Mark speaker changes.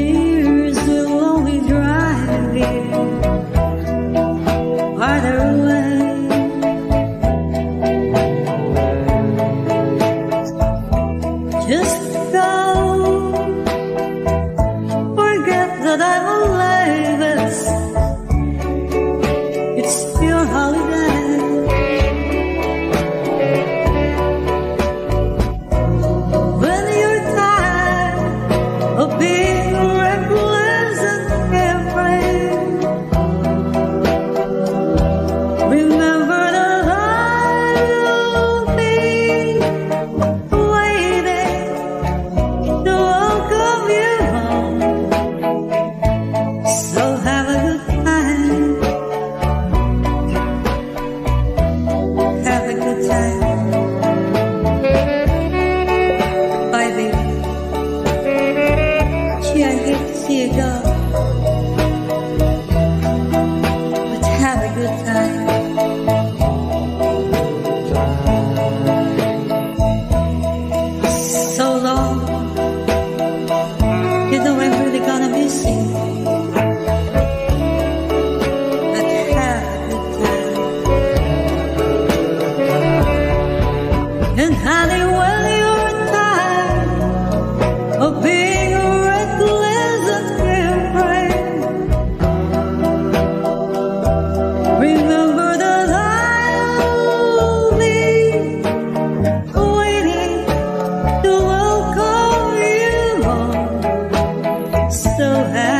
Speaker 1: tears will only drive farther away. Just go, forget that I'm. It's, it's your holiday. have